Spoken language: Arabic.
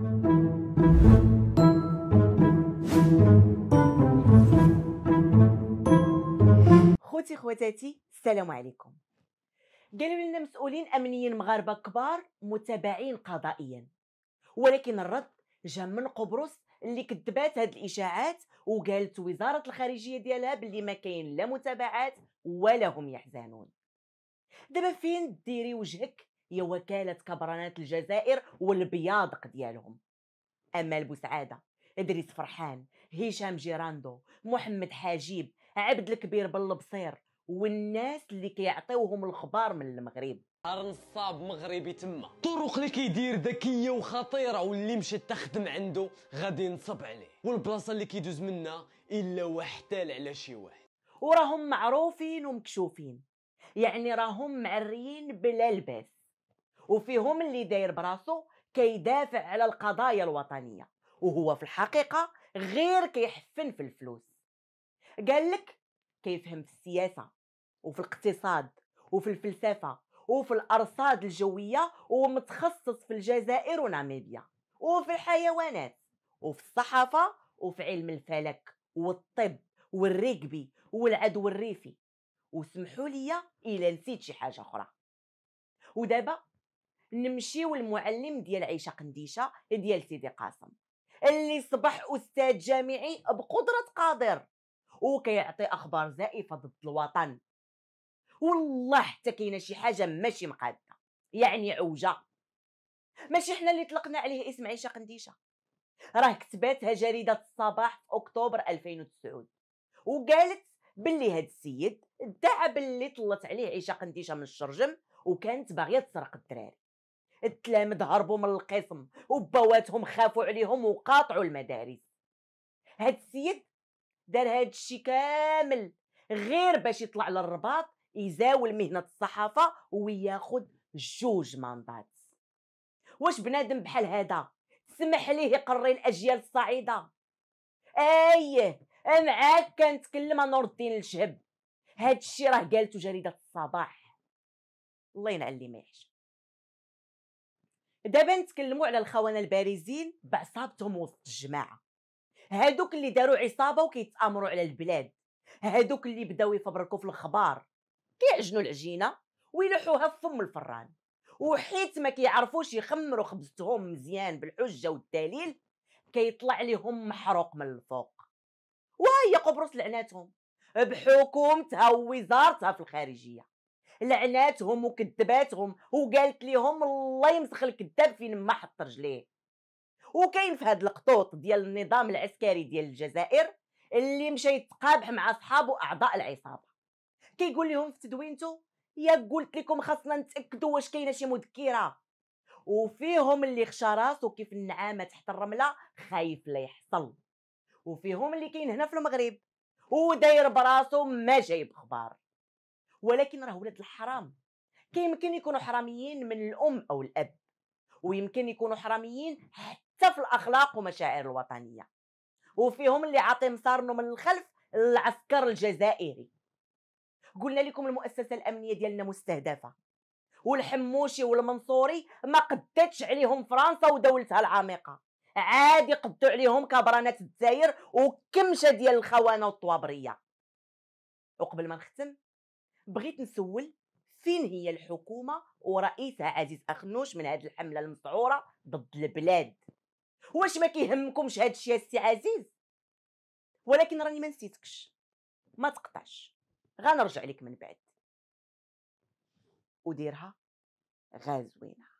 خوتي خواتاتي السلام عليكم. قالوا لنا مسؤولين أمنيين مغاربة كبار متابعين قضائيا. ولكن الرد جا من قبرص اللي كذبات هاد الإشاعات وقالت وزارة الخارجية ديالها باللي ما كاين لا متابعات ولا هم يحزنون. دابا فين ديري وجهك؟ يا وكالة كبرانات الجزائر والبياضق ديالهم. امال بوسعاده إدريس فرحان هشام جيراندو محمد حاجيب عبد الكبير بالبصير والناس اللي كيعطيوهم الخبار من المغرب. نهار نصاب مغربي تما. الطرق اللي كيدير ذكية وخطيرة واللي مشى تخدم عنده غادي ينصب عليه. والبلاصة اللي كيدوز منها إلا واحتال على شي واحد. وراهم معروفين ومكشوفين. يعني راهم معريين بلا لباس. وفيهم اللي داير براسو كيدافع على القضايا الوطنية. وهو في الحقيقة غير كيحفن في الفلوس. قال لك كيفهم في السياسة وفي الاقتصاد وفي الفلسفة وفي الأرصاد الجوية ومتخصص في الجزائر وناميبيا وفي الحيوانات وفي الصحافة وفي علم الفلك والطب والريكبي والعدو الريفي. وسمحوا لي إلا نسيت شي حاجة أخرى. ودابا نمشيو المعلم ديال عيشة قنديشة ديال سيدي قاسم اللي صبح أستاذ جامعي بقدرة قادر وكيعطي أخبار زائفة ضد الوطن. والله حتى كاينة شي حاجة ماشي مقادة يعني عوجة. ماشي حنا اللي طلقنا عليه اسم عيشة قنديشة. راه كتباتها جريدة الصباح في أكتوبر 2009 وقالت باللي هاد السيد ادعى باللي طلت عليه عيشة قنديشة من الشرجم وكانت باغية تسرق الدراري. التلامذ هربوا من القسم وبواتهم خافوا عليهم وقاطعوا المدارس. هاد السيد دار هاد الشيء كامل غير باش يطلع للرباط يزاول مهنة الصحافة وياخد جوج ماندات. واش بنادم بحال هذا؟ سمح ليه يقري الأجيال الصعيدة؟ أيه معاك كنتكلم نور الدين الشهب. هاد الشيء راه قالته جريدة الصباح. الله ينعل ما يحشم. دابا نتكلموا على الخونه البارزين بعصابتهم وسط الجماعة. هادوك اللي داروا عصابة وكيتامروا على البلاد. هادوك اللي بداو يفبركوا في الخبار. كيعجنوا العجينة ويلوحوها في فم الفران. وحيت ما كيعرفوش يخمروا خبزتهم مزيان بالحجة والدليل كيطلع لهم محروق من الفوق. وهي قبرص لعناتهم. بحكومتها ووزارتها في الخارجية. لعناتهم وكذباتهم وقالت لهم الله يمسخ الكذاب فين ما حط رجليه. وكاين في هذا القطوط ديال النظام العسكري ديال الجزائر اللي مشى يتقابح مع صحابه أعضاء العصابة. كيقول لهم في تدوينته يا قلت لكم خاصنا نتأكدوا واش كاينة شي مذكرة. وفيهم اللي خشى راسو كيف النعامة تحت الرملة خايف لا يحصل. وفيهم اللي كاين هنا في المغرب وداير براسو ما جايب أخبار ولكن راه ولاد الحرام. كيمكن يكونوا حراميين من الأم أو الأب ويمكن يكونوا حراميين حتى في الأخلاق ومشاعر الوطنية وفيهم اللي عاطي مصارنه من الخلف العسكر الجزائري. قلنا لكم المؤسسة الأمنية ديالنا مستهدفة والحموشي والمنصوري ما قدتش عليهم فرنسا ودولتها العميقة. عادي قدوا عليهم كبرانات الجزائر وكمشة ديال الخونه والطوابرية. وقبل ما نختم بغيت نسول فين هي الحكومة ورئيسها عزيز أخنوش من هذه الحملة المسعورة ضد البلاد؟ واش ما كيهمكمش هاد الشيء السي عزيز؟ ولكن راني ما نسيتكش. ما تقطعش. غنرجع لك من بعد. وديرها غازوينة.